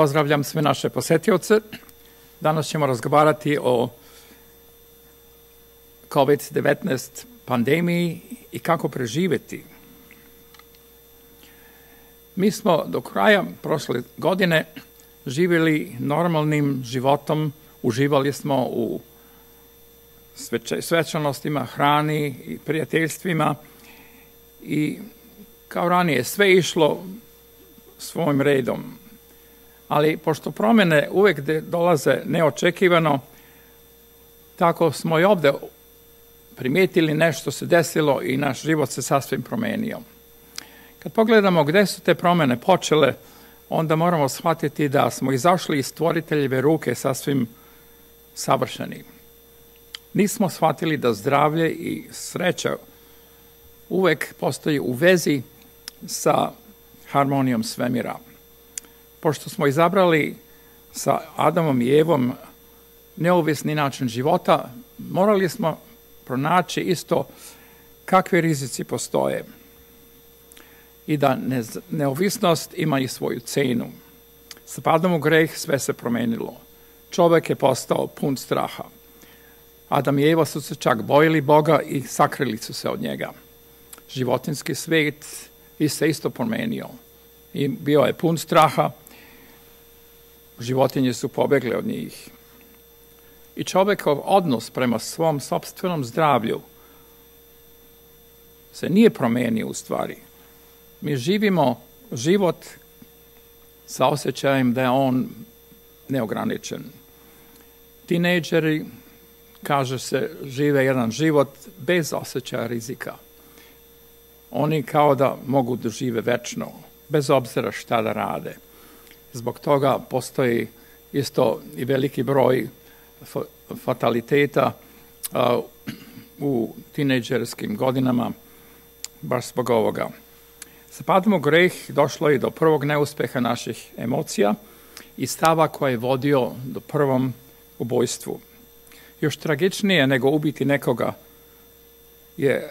Pozdravljam sve naše posetioce. Danas ćemo razgovarati o COVID-19 pandemiji i kako preživjeti. Mi smo do kraja prošle godine živjeli normalnim životom, uživali smo u svečanostima, hrani i prijateljstvima i kao ranije sve išlo svojim redom. Ali pošto promjene uvijek dolaze neočekivano, tako smo i ovdje primijetili nešto se desilo i naš život se sasvim promijenio. Kad pogledamo gdje su te promjene počele, onda moramo shvatiti da smo izašli iz stvoriteljeve ruke sasvim savršeni. Nismo shvatili da zdravlje i sreća uvijek postoji u vezi sa harmonijom svemira. Pošto smo izabrali sa Adamom i Evom neovisni način života, morali smo pronaći isto kakvi rizici postoje i da neovisnost ima i svoju cenu. Sa padom u greh sve se promenilo. Čovjek je postao pun straha. Adam i Eva su se čak bojili Boga i sakrili su se od njega. Životinski svijet i se isto promenio. I bio je pun straha, životinje su pobjegle od njih. I čovjekov odnos prema svom sobstvenom zdravlju se nije promenio u stvari. Mi živimo život sa osjećajem da je on neograničen. Tinejdžeri, kaže se, žive jedan život bez osjećaja rizika. Oni kao da mogu da žive večno, bez obzira šta da rade. Zbog toga postoji isto i veliki broj fataliteta u tinejdžerskim godinama, baš zbog ovoga. Sa padom u greh došlo je do prvog neuspeha naših emocija i stava koji je vodio do prvom ubojstvu. Još tragičnije nego ubiti nekoga je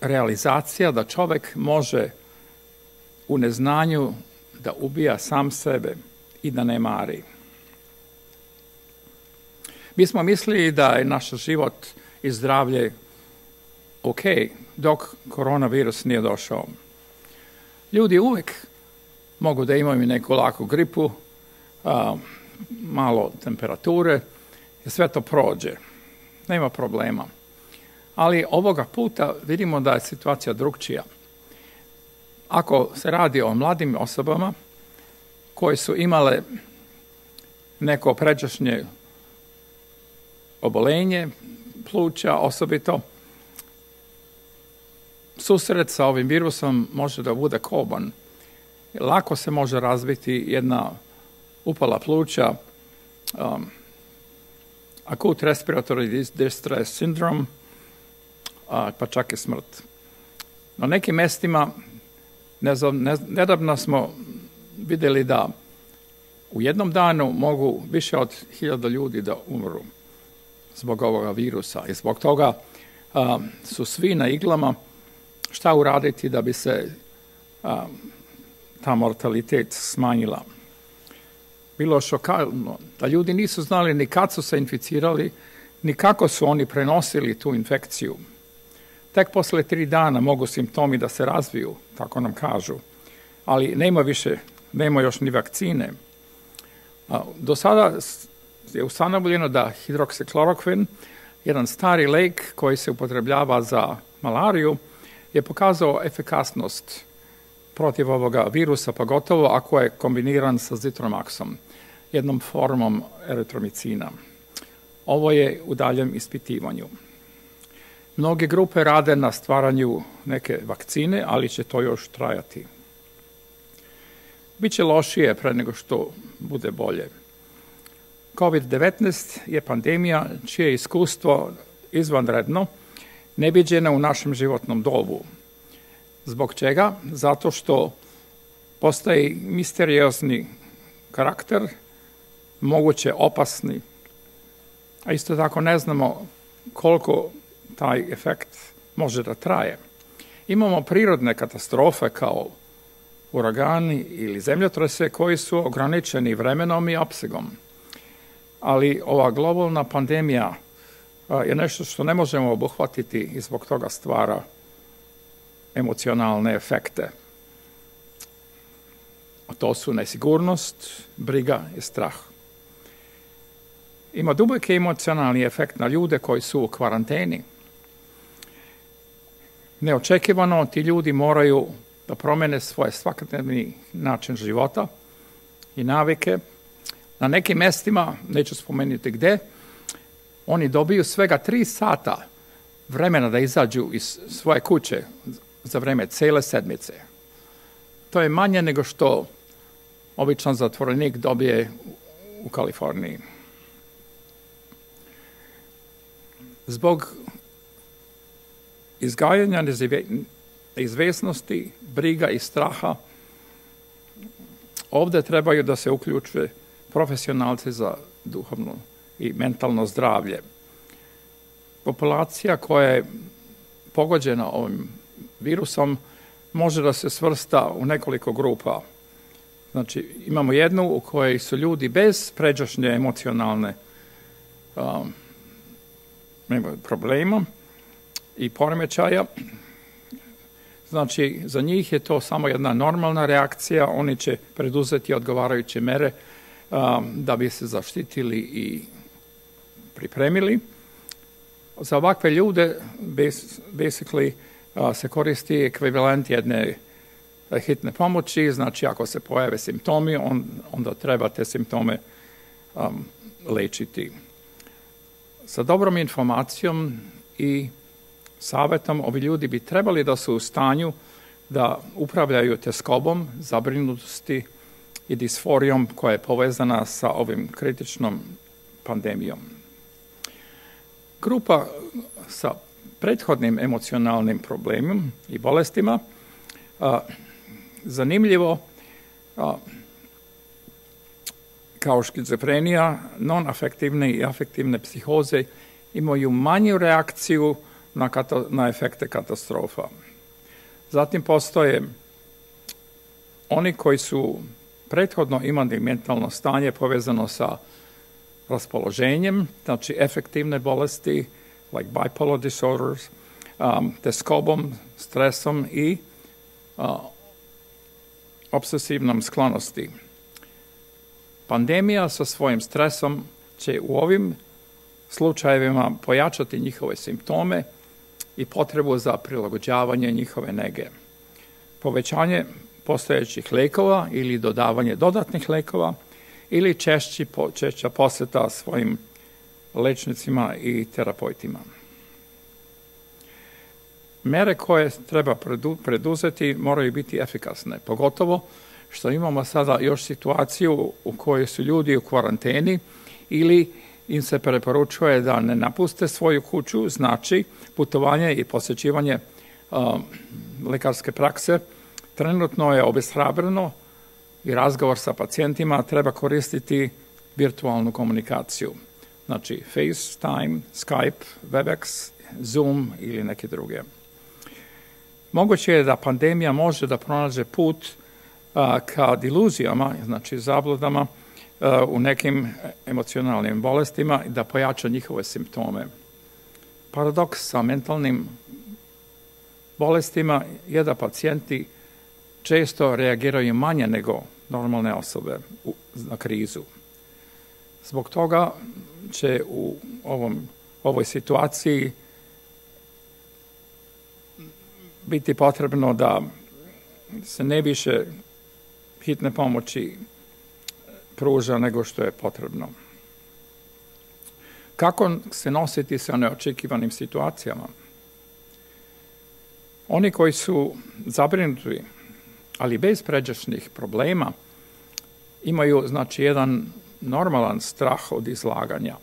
realizacija da čovjek može u neznanju da ubija sam sebe i da ne mari. Mi smo mislili da je naš život i zdravlje ok, dok koronavirus nije došao. Ljudi uvijek mogu da imaju neku laku gripu, malo temperature, i sve to prođe. Nema problema. Ali ovoga puta vidimo da je situacija drugčija. Ako se radi o mladim osobama koje su imale neko pređašnje obolenje pluća osobito, susret sa ovim virusom može da bude koban. Lako se može razviti jedna upala pluća, um, akut respiratory distress syndrome, pa čak i smrt. Na nekim mjestima nedavno smo vidjeli da u jednom danu mogu više od hiljada ljudi da umru zbog ovoga virusa i zbog toga su svi na iglama šta uraditi da bi se ta mortalitet smanjila. Bilo šokalno da ljudi nisu znali ni kad su se inficirali, ni kako su oni prenosili tu infekciju. Tek posle tri dana mogu simptomi da se razviju, tako nam kažu, ali nema više, nema još ni vakcine. Do sada je ustanovljeno da hidroksiklorokvin, jedan stari lek koji se upotrebljava za malariju, je pokazao efikasnost protiv ovoga virusa, pogotovo ako je kombiniran sa zitromaksom, jednom formom eritromicina. Ovo je u daljem ispitivanju. Mnoge grupe rade na stvaranju neke vakcine, ali će to još trajati. Biće lošije pre nego što bude bolje. COVID-19 je pandemija čije iskustvo izvanredno neviđena u našem životnom dobu. Zbog čega? Zato što postoji misteriozni karakter, moguće opasni, a isto tako ne znamo koliko taj efekt može da traje. Imamo prirodne katastrofe kao uragani ili zemljotrese koji su ograničeni vremenom i opsegom. Ali ova globalna pandemija je nešto što ne možemo obuhvatiti i zbog toga stvara emocionalne efekte. A to su nesigurnost, briga i strah. Ima duboki emocionalni efekt na ljude koji su u kvaranteni. Neočekivano ti ljudi moraju da promene svoj svakodnevni način života i navike. Na nekim mestima, neću spomenuti gde, oni dobiju svega tri sata vremena da izađu iz svoje kuće za vreme cele sedmice. To je manje nego što običan zatvorenik dobije u Kaliforniji. Zbog izgajanja izvesnosti, briga i straha, ovde trebaju da se uključuje profesionalci za duhovno i mentalno zdravlje. Populacija koja je pogođena ovim virusom može da se svrsta u nekoliko grupa. Znači, imamo jednu u kojoj su ljudi bez pređašnje emocionalne um, problema i poremećaja. Znači, za njih je to samo jedna normalna reakcija, oni će preduzeti odgovarajuće mere um, da bi se zaštitili i pripremili. Za ovakve ljude basically se koristi ekvivalent jedne hitne pomoći, znači ako se pojave simptomi, on, onda treba te simptome um, lečiti. Sa dobrom informacijom i savjetom ovi ljudi bi trebali da su u stanju da upravljaju teskobom, zabrinutosti i disforijom koja je povezana sa ovim kritičnom pandemijom. Grupa sa prethodnim emocionalnim problemom i bolestima, zanimljivo, kao škizofrenija, non-afektivne i afektivne psihoze imaju manju reakciju na, na efekte katastrofa. Zatim postoje oni koji su prethodno imali mentalno stanje povezano sa raspoloženjem, znači efektivne bolesti, like bipolar disorders, um, teskobom, stresom i uh, obsesivnom sklonosti. Pandemija sa svojim stresom će u ovim slučajevima pojačati njihove simptome i potrebu za prilagođavanje njihove nege. Povećanje postojećih lekova ili dodavanje dodatnih lekova ili češći, češća poseta svojim lečnicima i terapeutima. Mere koje treba preduzeti moraju biti efikasne, pogotovo što imamo sada još situaciju u kojoj su ljudi u kvaranteni ili im se preporučuje da ne napuste svoju kuću, znači putovanje i posjećivanje um, lekarske prakse trenutno je obeshrabreno i razgovor sa pacijentima treba koristiti virtualnu komunikaciju. Znači FaceTime, Skype, Webex, Zoom ili neke druge. Moguće je da pandemija može da pronađe put a, ka diluzijama, znači zabludama u nekim emocionalnim bolestima i da pojača njihove simptome. Paradoks sa mentalnim bolestima je da pacijenti često reagiraju manje nego normalne osobe na krizu. Zbog toga će u ovom, ovoj situaciji biti potrebno da se ne više hitne pomoći pruža nego što je potrebno. Kako se nositi sa neočekivanim situacijama? Oni koji su zabrinuti, ali bez pređašnjih problema, imaju znači jedan normalan strah od izlaganja.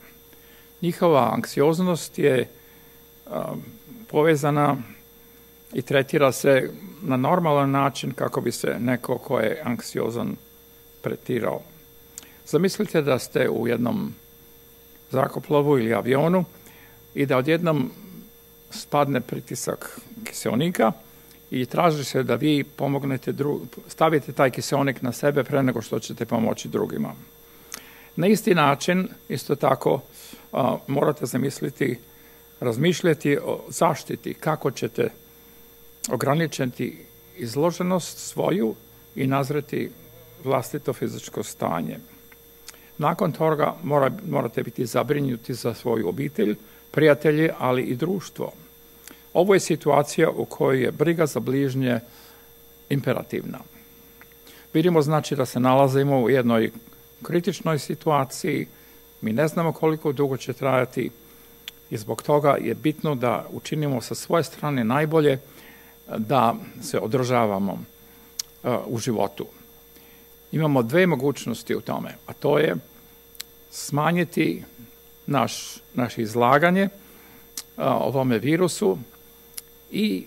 Njihova anksioznost je povezana i tretira se na normalan način kako bi se neko ko je anksiozan pretirao. Zamislite da ste u jednom zrakoplovu ili avionu i da odjednom spadne pritisak kiselnika i traži se da vi pomognete, stavite taj kiseonik na sebe pre nego što ćete pomoći drugima. Na isti način, isto tako, morate zamisliti, razmišljati o zaštiti, kako ćete ograničiti izloženost svoju i nazreti vlastito fizičko stanje. Nakon toga morate biti zabrinuti za svoju obitelj, prijatelje, ali i društvo. Ovo je situacija u kojoj je briga za bližnje imperativna. Vidimo znači da se nalazimo u jednoj kritičnoj situaciji, mi ne znamo koliko dugo će trajati i zbog toga je bitno da učinimo sa svoje strane najbolje da se održavamo uh, u životu. Imamo dve mogućnosti u tome, a to je smanjiti naš, naše izlaganje uh, ovome virusu i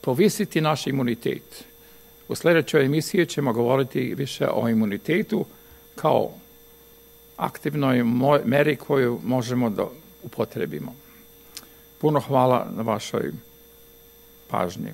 povisiti naš imunitet. U sljedećoj emisiji ćemo govoriti više o imunitetu kao aktivnoj meri koju možemo da upotrebimo. Puno hvala na vašoj pažnji.